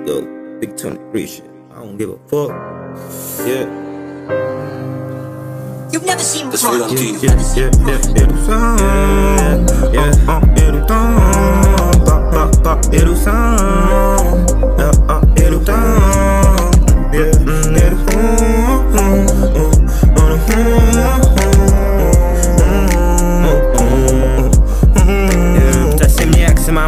Let's go. Big Tony Free shit. I don't give a fuck. Yeah. You've never seen me. Yeah, yeah, yeah, yeah, yeah, yeah, yeah, yeah, yeah,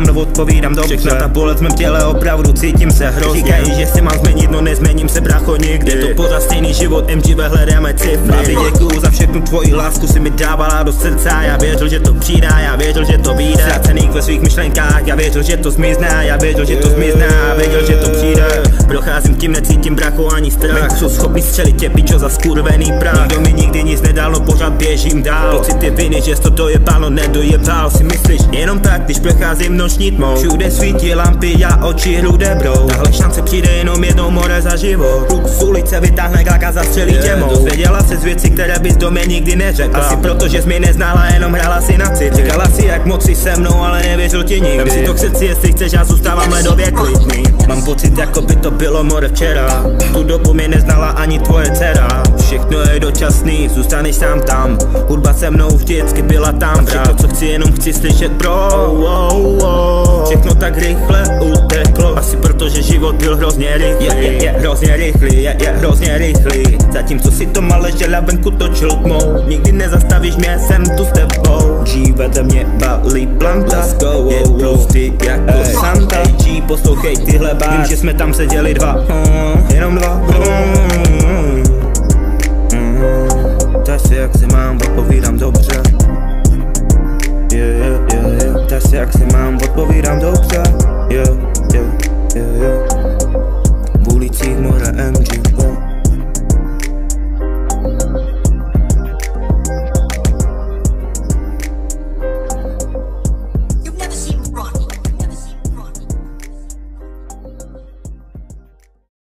mám, no odpovídám dobře. Všechna ta bolest v mém těle, opravdu cítím se hrozně. Říkají, že se mám změnit, no nezměním se bracho nikdy. Je to pořád stejný život, MGV hledáme cifry. Babi, děkuju za všechnu tvoji lásku, si mi dávala do srdce Já věřil, že to přijde, já věřil, že to vyjde. Ztracený ve svých myšlenkách, já věřil, že to zmizne Já věřil, že to zmizne, já věděl, že to přijde Procházím tím, necítím bracho ani strach. Venku jsou schopni střelit tě, pičo, za skurvený prach. Nikdo mi nikdy nic nedal, no pořád běžím dál. Pocity viny, že jsi to dojebal, no nedojebal Si myslíš? Jenom tak, když procházím noční tmou. Všude svítí lampy, já oči hlude brou. Tahle šance přijde jenom jednou more za život. Kluk z ulice vytáhne klak a zastřelí tě mou. Dozvěděla se z věcí, které bys do mě nikdy neřekla. Asi proto, že jsi mě neznala, jenom hrála si na cit Říkala si, jak moc jsi se mnou, ale nevěřil ti nikdy. Vem si to k srdci, jestli chceš, já zůstávám ledově klidný. Mám pocit, jako by to bylo more včera. Tu dobu mě neznala ani tvoje dcera. Všechno je dočasný, zůstaneš sám tam. Hudba se mnou vždycky byla tam Všechno, co chci, jenom chci slyšet pro. Oh, oh. Všechno tak rychle uteklo. Asi protože život byl hrozně rychlý. Je, je, je hrozně rychlý, je, je hrozně rychlý. Zatímco si to malé žela venku točil tmou. Nikdy nezastavíš mě, jsem tu s tebou. G vede mě balí planta Let's go, Je prostý ale bar Vím, že jsme tam seděli dva. Mhm. Jenom dva. Mhm. Ptáš se jak se mám, odpovídám dobře. Yeah. Ptáš se jak se mám, odpovídám dobře. Yeah, yeah, yeah, yeah.